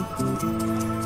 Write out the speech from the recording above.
Música